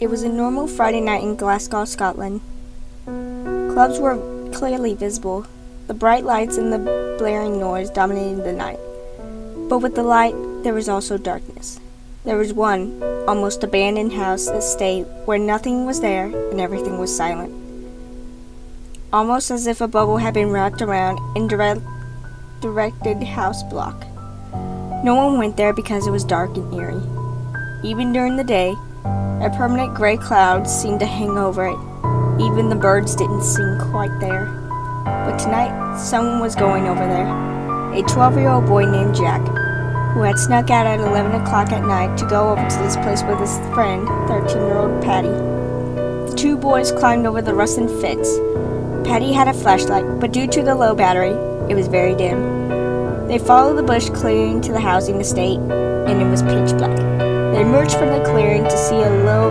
It was a normal Friday night in Glasgow, Scotland. Clubs were clearly visible. The bright lights and the blaring noise dominated the night. But with the light, there was also darkness. There was one, almost abandoned house estate where nothing was there and everything was silent. Almost as if a bubble had been wrapped around and direct, directed house block. No one went there because it was dark and eerie. Even during the day, a permanent gray cloud seemed to hang over it. Even the birds didn't sing quite there. But tonight, someone was going over there. A 12 year old boy named Jack, who had snuck out at 11 o'clock at night to go over to this place with his friend, 13 year old Patty. The two boys climbed over the rusted fence. Patty had a flashlight, but due to the low battery, it was very dim. They followed the bush clearing to the housing estate, and it was pitch. They emerged from the clearing to see a low,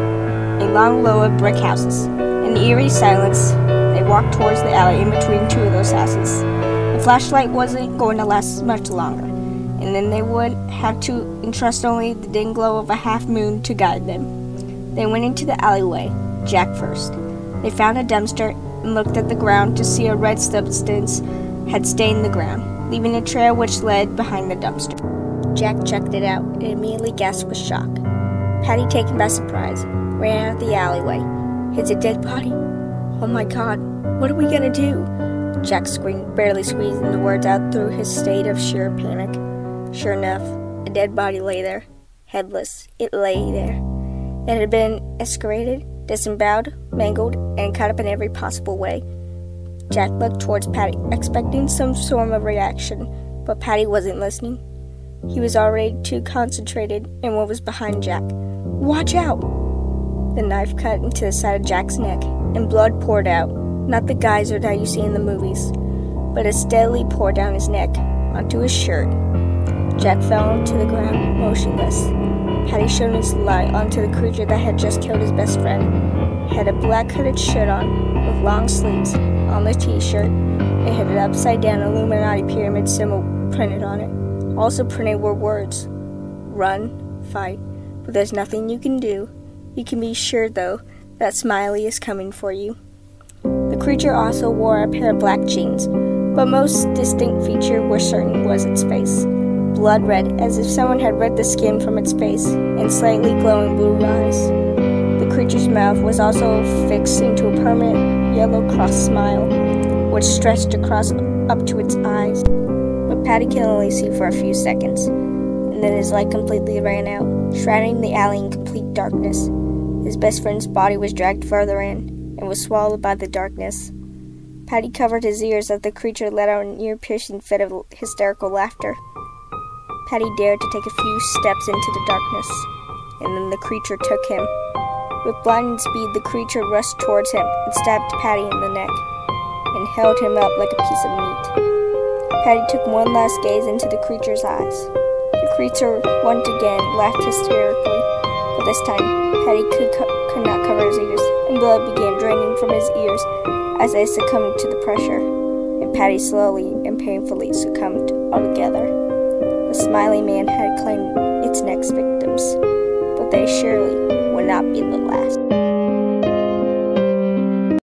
a long row of brick houses. In eerie silence, they walked towards the alley in between two of those houses. The flashlight wasn't going to last much longer, and then they would have to entrust only the dim glow of a half moon to guide them. They went into the alleyway, Jack first. They found a dumpster and looked at the ground to see a red substance had stained the ground, leaving a trail which led behind the dumpster. Jack checked it out and immediately gasped with shock. Patty, taken by surprise, ran out of the alleyway. It's a dead body. Oh my god, what are we gonna do? Jack screamed, barely squeezing the words out through his state of sheer panic. Sure enough, a dead body lay there, headless. It lay there. It had been excreted, disemboweled, mangled, and cut up in every possible way. Jack looked towards Patty, expecting some sort of reaction, but Patty wasn't listening. He was already too concentrated in what was behind Jack. Watch out! The knife cut into the side of Jack's neck, and blood poured out. Not the geyser that you see in the movies, but it steadily poured down his neck, onto his shirt. Jack fell to the ground, motionless. Patty shone his light onto the creature that had just killed his best friend. He had a black hooded shirt on, with long sleeves. On the t-shirt, it had an upside-down Illuminati pyramid symbol printed on it. Also printed were words run, fight, but there's nothing you can do. You can be sure, though, that Smiley is coming for you. The creature also wore a pair of black jeans, but most distinct feature we're certain was its face. Blood red, as if someone had ripped the skin from its face, and slightly glowing blue eyes. The creature's mouth was also fixed into a permanent yellow cross smile, which stretched across up to its eyes. Patty can only see for a few seconds, and then his light completely ran out, shrouding the alley in complete darkness. His best friend's body was dragged further in and was swallowed by the darkness. Patty covered his ears as the creature let out an ear piercing fit of hysterical laughter. Patty dared to take a few steps into the darkness, and then the creature took him. With blinding speed, the creature rushed towards him and stabbed Patty in the neck, and held him up like a piece of meat. Patty took one last gaze into the creature's eyes. The creature once again laughed hysterically, but this time Patty could, co could not cover his ears, and blood began draining from his ears as they succumbed to the pressure, and Patty slowly and painfully succumbed altogether. The smiling man had claimed its next victims, but they surely would not be the last.